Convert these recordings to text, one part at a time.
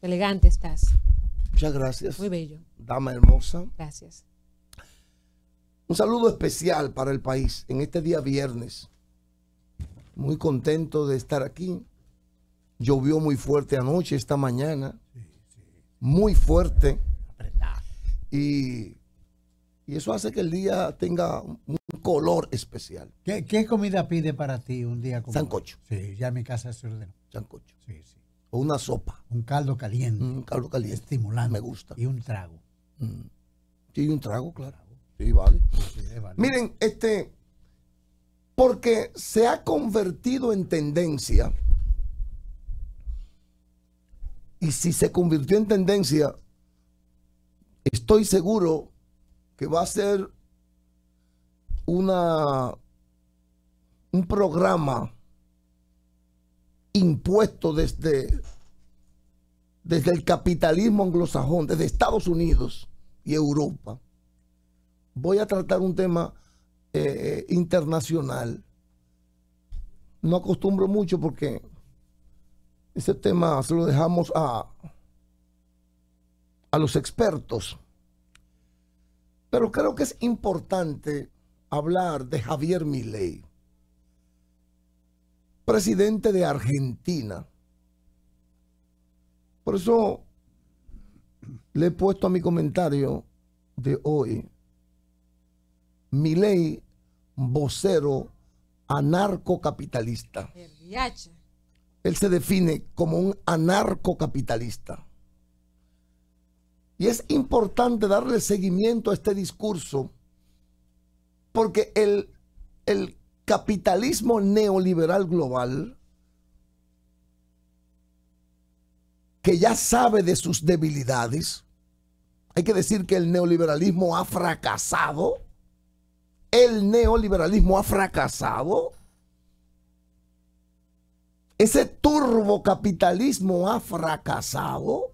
Elegante estás. Muchas gracias. Muy bello. Dama hermosa. Gracias. Un saludo especial para el país en este día viernes. Muy contento de estar aquí. Llovió muy fuerte anoche, esta mañana. Muy fuerte. Y, y eso hace que el día tenga un color especial. ¿Qué, qué comida pide para ti un día como Sancocho. Sí, ya en mi casa se ordenó. Sancocho. Sí, sí. O una sopa. Un caldo caliente. Un caldo caliente. Estimulante. Me gusta. Y un trago. Mm. Sí, un trago, claro. Sí, vale. Sí, vale. Miren, este, porque se ha convertido en tendencia, y si se convirtió en tendencia, estoy seguro que va a ser una, un programa impuesto desde, desde el capitalismo anglosajón, desde Estados Unidos y Europa voy a tratar un tema eh, internacional. No acostumbro mucho porque ese tema se lo dejamos a, a los expertos. Pero creo que es importante hablar de Javier Milei, presidente de Argentina. Por eso le he puesto a mi comentario de hoy Milei, vocero anarcocapitalista. Él se define como un anarcocapitalista. Y es importante darle seguimiento a este discurso porque el, el capitalismo neoliberal global, que ya sabe de sus debilidades, hay que decir que el neoliberalismo ha fracasado, el neoliberalismo ha fracasado. Ese turbocapitalismo ha fracasado.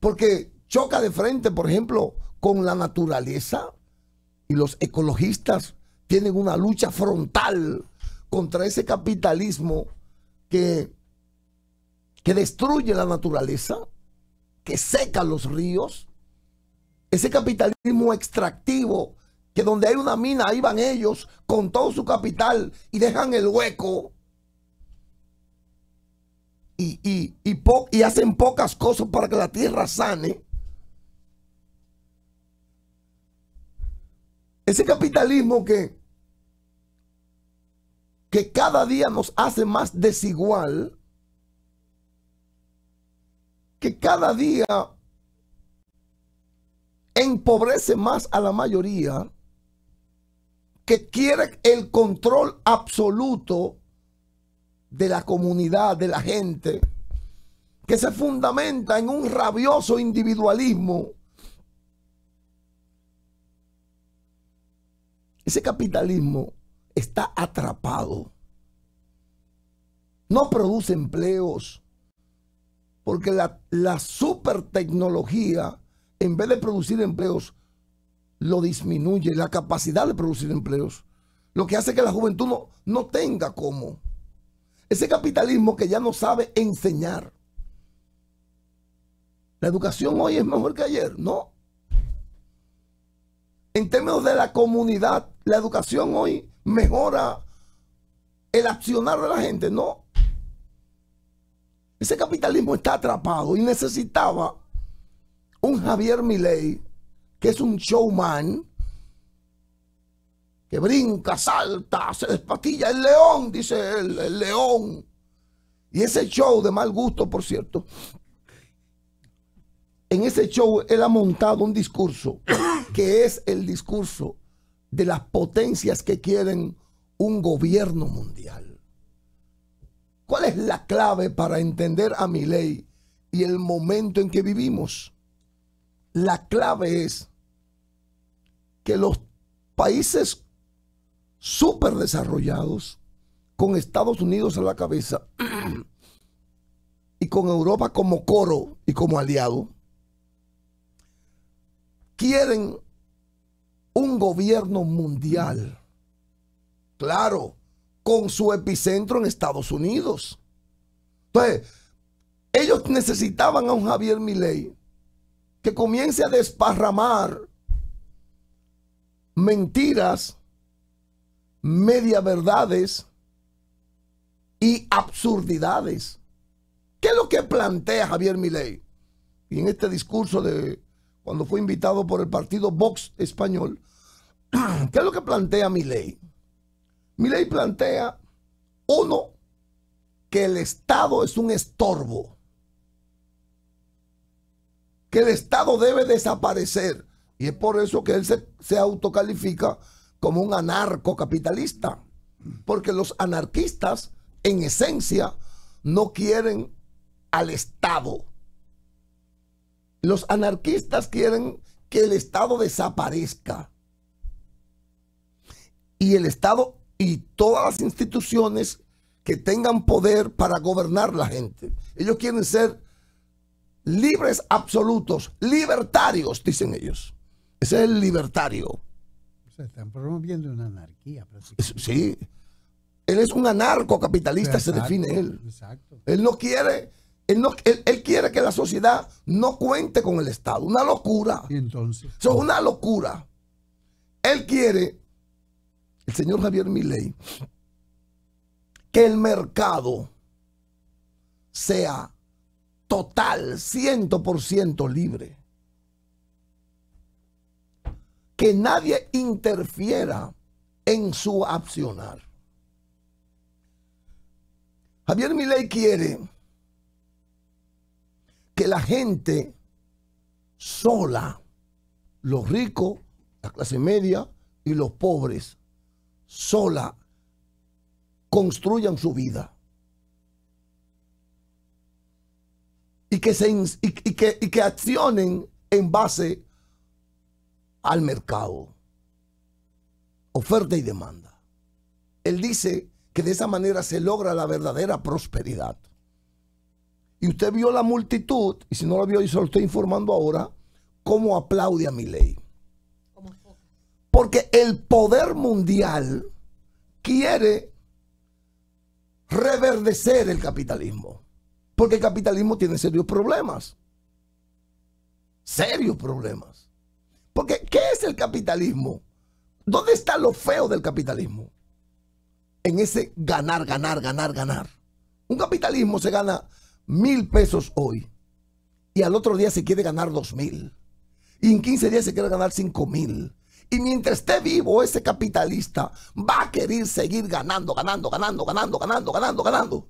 Porque choca de frente, por ejemplo, con la naturaleza. Y los ecologistas tienen una lucha frontal contra ese capitalismo que, que destruye la naturaleza, que seca los ríos. Ese capitalismo extractivo que donde hay una mina, ahí van ellos con todo su capital y dejan el hueco. Y, y, y, y hacen pocas cosas para que la tierra sane. Ese capitalismo que, que cada día nos hace más desigual, que cada día empobrece más a la mayoría, que quiere el control absoluto de la comunidad, de la gente, que se fundamenta en un rabioso individualismo. Ese capitalismo está atrapado. No produce empleos, porque la, la super tecnología, en vez de producir empleos, lo disminuye, la capacidad de producir empleos. Lo que hace que la juventud no, no tenga cómo. Ese capitalismo que ya no sabe enseñar. La educación hoy es mejor que ayer, no. En términos de la comunidad, la educación hoy mejora el accionar de la gente, no. Ese capitalismo está atrapado y necesitaba un Javier Milei que es un showman, que brinca, salta, se despatilla, el león, dice él, el león. Y ese show de mal gusto, por cierto, en ese show él ha montado un discurso que es el discurso de las potencias que quieren un gobierno mundial. ¿Cuál es la clave para entender a mi ley y el momento en que vivimos? La clave es que los países súper desarrollados, con Estados Unidos a la cabeza y con Europa como coro y como aliado, quieren un gobierno mundial. Claro, con su epicentro en Estados Unidos. Entonces, ellos necesitaban a un Javier Milei que comience a desparramar mentiras, media verdades y absurdidades. ¿Qué es lo que plantea Javier Milei? Y en este discurso de cuando fue invitado por el partido Vox español, ¿qué es lo que plantea Milei? Milei plantea uno que el Estado es un estorbo, que el Estado debe desaparecer y es por eso que él se, se autocalifica como un anarcocapitalista, porque los anarquistas en esencia no quieren al Estado. Los anarquistas quieren que el Estado desaparezca. Y el Estado y todas las instituciones que tengan poder para gobernar la gente. Ellos quieren ser libres absolutos, libertarios, dicen ellos. Ese es el libertario. Se están promoviendo una anarquía. Sí. Él es un anarcocapitalista, se Exacto, define él. Exacto. Él no quiere, él, no, él, él quiere que la sociedad no cuente con el Estado. Una locura. Y entonces, Eso es una locura. Él quiere, el señor Javier Milei, que el mercado sea total, 100% libre. Que nadie interfiera en su accionar. Javier Milei quiere que la gente sola, los ricos, la clase media y los pobres, sola, construyan su vida. Y que, se, y, y que, y que accionen en base al mercado. Oferta y demanda. Él dice que de esa manera se logra la verdadera prosperidad. Y usted vio la multitud, y si no lo vio, yo se lo estoy informando ahora, cómo aplaude a mi ley. Porque el poder mundial quiere reverdecer el capitalismo. Porque el capitalismo tiene serios problemas. Serios problemas. Porque, ¿qué es el capitalismo? ¿Dónde está lo feo del capitalismo? En ese ganar, ganar, ganar, ganar. Un capitalismo se gana mil pesos hoy y al otro día se quiere ganar dos mil. Y en 15 días se quiere ganar cinco mil. Y mientras esté vivo ese capitalista va a querer seguir ganando, ganando, ganando, ganando, ganando, ganando, ganando.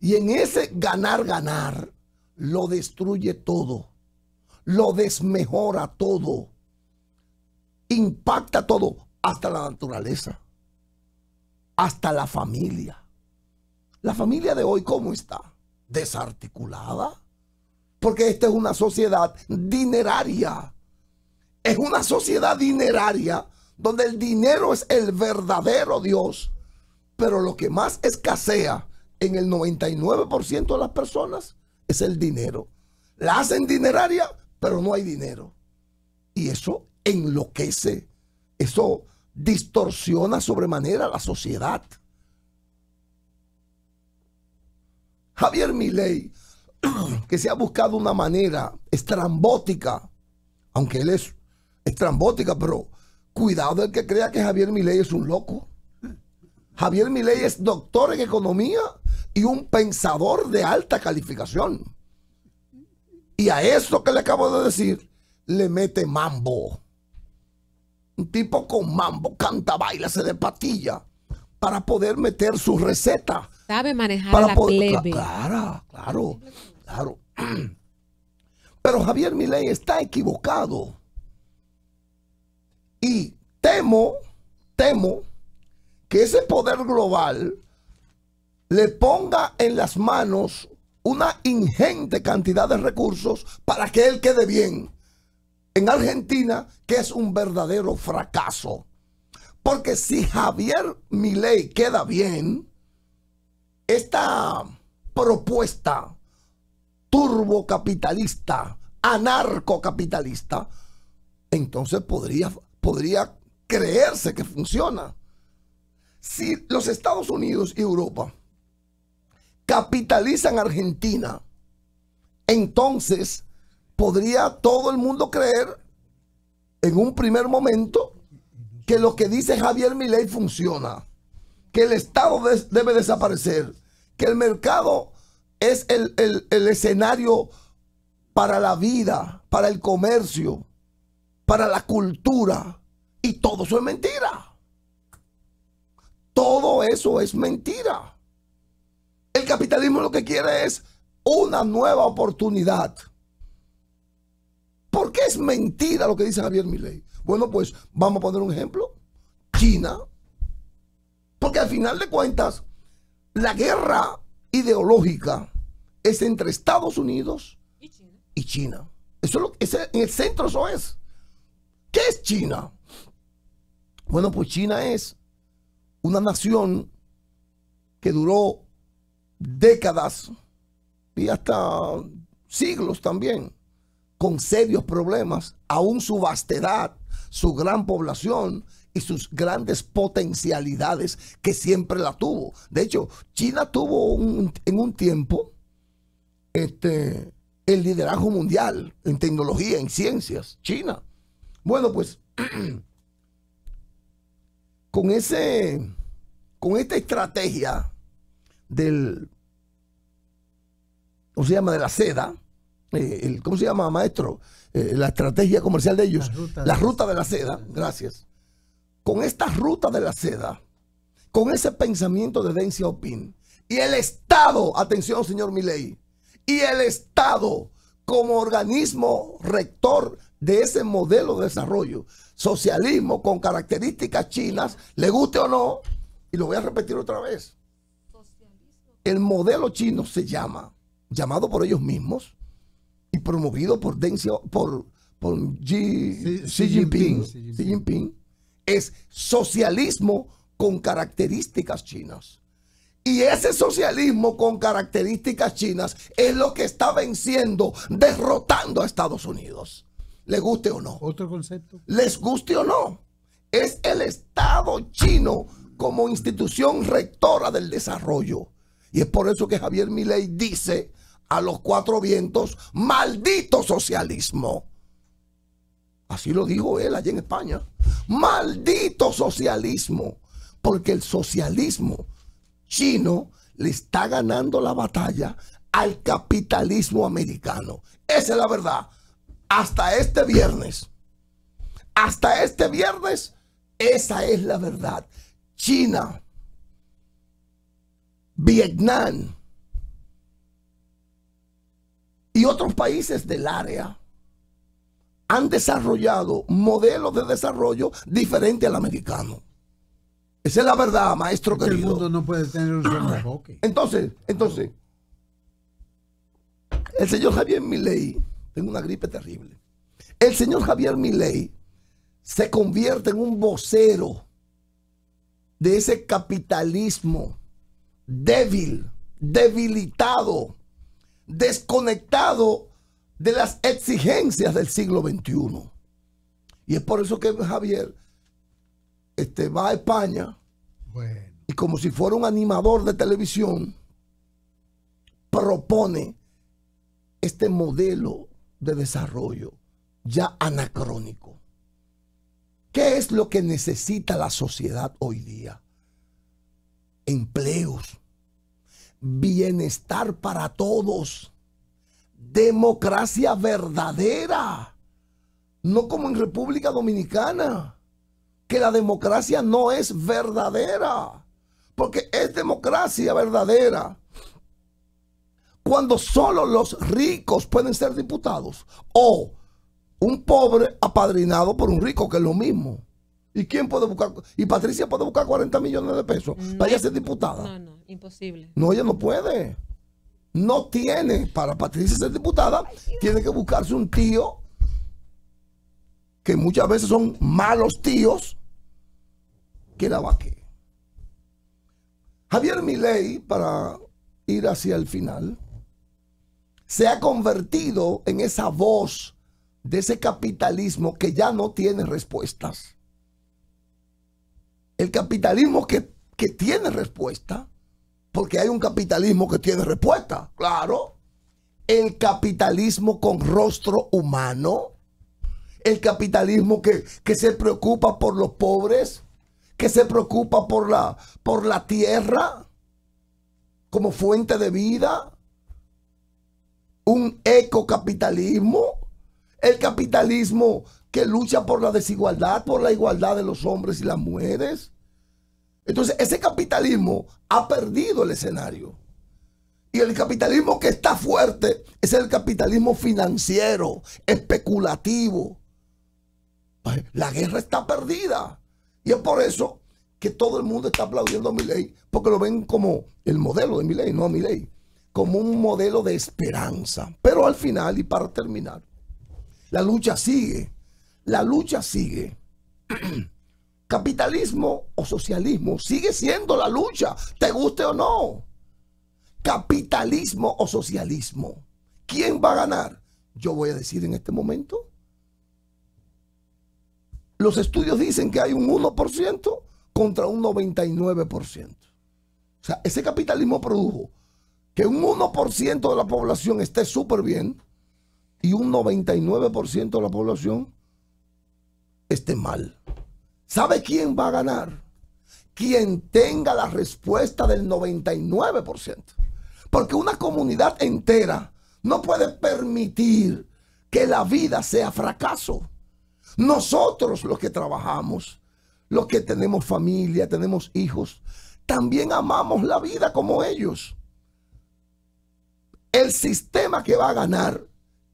Y en ese ganar, ganar, lo destruye todo. Lo desmejora todo. Impacta todo, hasta la naturaleza. Hasta la familia. La familia de hoy, ¿cómo está? Desarticulada. Porque esta es una sociedad dineraria. Es una sociedad dineraria donde el dinero es el verdadero Dios. Pero lo que más escasea en el 99% de las personas es el dinero. La hacen dineraria, pero no hay dinero. Y eso enloquece. Eso distorsiona sobremanera la sociedad. Javier Milei, que se ha buscado una manera estrambótica, aunque él es estrambótica, pero cuidado el que crea que Javier Milei es un loco. Javier Milei es doctor en economía y un pensador de alta calificación. Y a eso que le acabo de decir, le mete mambo. Un tipo con mambo, canta, baila, se de patilla para poder meter su receta. Sabe manejar Para la poder, plebe. claro, claro, claro. Pero Javier Milei está equivocado. Y temo, temo que ese poder global le ponga en las manos una ingente cantidad de recursos para que él quede bien. En Argentina, que es un verdadero fracaso. Porque si Javier Milei queda bien, esta propuesta turbocapitalista, anarcocapitalista, entonces podría, podría creerse que funciona. Si los Estados Unidos y Europa capitalizan Argentina, entonces podría todo el mundo creer en un primer momento que lo que dice Javier Milei funciona, que el Estado debe desaparecer, que el mercado es el escenario para la vida, para el comercio, para la cultura, y todo eso es mentira. Todo eso es mentira. El capitalismo lo que quiere es una nueva oportunidad. ¿Por qué es mentira lo que dice Javier Milei? Bueno, pues vamos a poner un ejemplo. China. Porque al final de cuentas, la guerra ideológica es entre Estados Unidos ¿Y China? y China. Eso es lo, ese- en el centro eso es. ¿Qué es China? Bueno, pues China es una nación que duró décadas y hasta siglos también con serios problemas, aún su vastedad, su gran población y sus grandes potencialidades que siempre la tuvo. De hecho, China tuvo en un tiempo este, el liderazgo mundial en tecnología, en ciencias, China. Bueno, pues con ese, con esta estrategia del, ¿cómo se llama? De la seda, eh, el- ¿cómo se llama, maestro? Eh, la estrategia comercial de ellos, La ruta la de- ruta de la seda, gracias. Con esta ruta de la seda, con ese pensamiento de Deng Xiaoping y el Estado, atención señor Milei, y el Estado como organismo rector de ese modelo de desarrollo, socialismo con características chinas, le guste o no, y lo voy a repetir otra vez, el modelo chino se llama, llamado por ellos mismos y promovido por Deng por, por Xi, Xi- Xi Xi Jinping, Jinping, Xi Jinping. Xi Jinping, es socialismo con características chinas. Y ese socialismo con características chinas es lo que está venciendo, derrotando a Estados Unidos. Le guste o no. Otro concepto. Les guste o no. Es el Estado chino como institución rectora del desarrollo. Y es por eso que Javier Milei dice a los cuatro vientos, maldito socialismo. Así lo dijo él allá en España. Maldito socialismo. Porque el socialismo chino le está ganando la batalla al capitalismo americano. Esa es la verdad. Hasta este viernes. Hasta este viernes, esa es la verdad. China, Vietnam y otros países del área han desarrollado modelos de desarrollo diferentes al americano. Esa es la verdad, maestro Que el querido. mundo no puede tener un solo enfoque. Entonces, entonces, el señor Javier Milei, tengo una gripe terrible. El señor Javier Milei se convierte en un vocero de ese capitalismo débil, debilitado, desconectado de las exigencias del siglo XXI. Y es por eso que Javier este, va a España Bueno, y como si fuera un animador de televisión, propone este modelo de desarrollo ya anacrónico. ¿Qué es lo que necesita la sociedad hoy día? Empleos, bienestar para todos, democracia verdadera, no como en República Dominicana que la democracia no es verdadera. Porque es democracia verdadera cuando solo los ricos pueden ser diputados o un pobre apadrinado por un rico, que es lo mismo. ¿Y quién puede buscar? Y Patricia puede buscar 40 millones de pesos No para ella ser diputada. No, no, imposible. No, ella no puede. No tiene. Para Patricia ser diputada, tiene que buscarse un tío que muchas veces son malos tíos que la vaque. Javier Milei, para ir hacia el final, se ha convertido en esa voz de ese capitalismo que ya no tiene respuestas. El capitalismo que, que tiene respuesta Porque hay un capitalismo que tiene respuesta, claro. El capitalismo con rostro humano. El capitalismo que, que se preocupa por los pobres, que se preocupa por la, por la tierra como fuente de vida. Un ecocapitalismo. El capitalismo que lucha por la desigualdad, por la igualdad de los hombres y las mujeres. Entonces, ese capitalismo ha perdido el escenario. Y el capitalismo que está fuerte es el capitalismo financiero, especulativo. La guerra está perdida. Y es por eso que todo el mundo está aplaudiendo a mi ley, porque lo ven como el modelo de mi ley, no a mi ley, como un modelo de esperanza. Pero al final, y para terminar, la lucha sigue. La lucha sigue. Capitalismo o socialismo sigue siendo la lucha, te guste o no. Capitalismo o socialismo. ¿Quién va a ganar? Yo voy a decir en este momento. Los estudios dicen que hay un 1% contra un 99%. O sea, ese capitalismo produjo que un 1% de la población esté súper bien y un 99% de la población esté mal. ¿Sabe quién va a ganar? Quien tenga la respuesta del 99%. Porque una comunidad entera no puede permitir que la vida sea fracaso. Nosotros los que trabajamos, los que tenemos familia, tenemos hijos, también amamos la vida como ellos. El sistema que va a ganar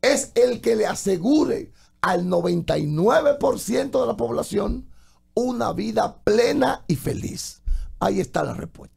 es el que le asegure al 99% de la población una vida plena y feliz. Ahí está la respuesta.